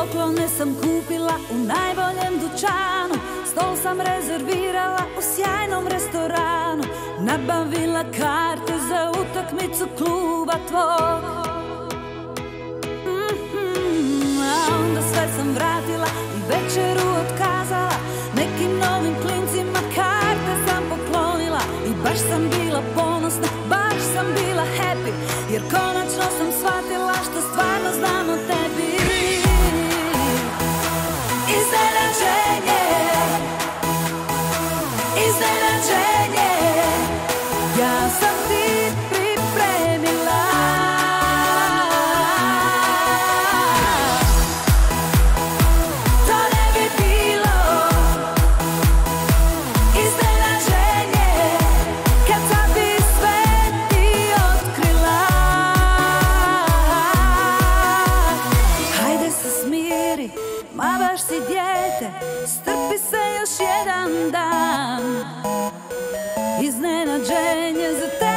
Poklone sam kupila u najboljem dućanu. Stol sam rezervirala u sjajnom restoranu. Nabavila karte za utakmicu kluba tvog. Mhm, A onda sve sam vratila i večeru otkazala. Nekim novim klincima karte sam poklonila I baš sam bila ponosna, baš sam bila happy Jer konačno sam shvatila što stvarno znam Iznenađenje Ja dijete Strpi se još jedan dan. Iznenađenje za tebe